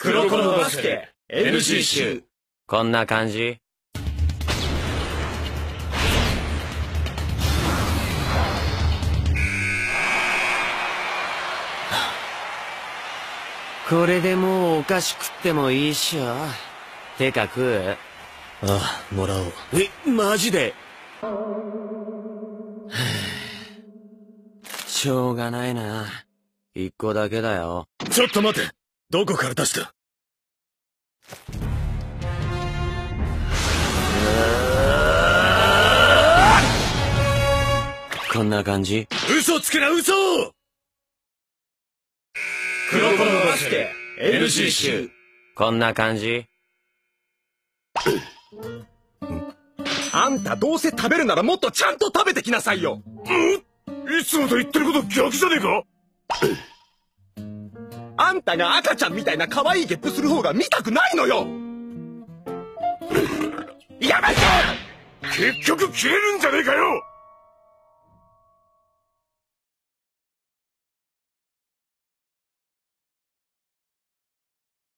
黒子のバスケ NG 集。こんな感じ？これでもうお菓子食ってもいいっしょ。てか食う？ああもらおう。えマジで？しょうがないな。一個だけだよ。ちょっと待てどこから出した？こんな感じ？嘘つくな嘘！黒子のバスケ NG 集こんな感じ？あんたどうせ食べるならもっとちゃんと食べてきなさいよ。いつもと言ってること逆じゃねえか？あんたが赤ちゃんみたいな可愛いゲップする方が見たくないのよ。やめて！結局消えるんじゃねえかよ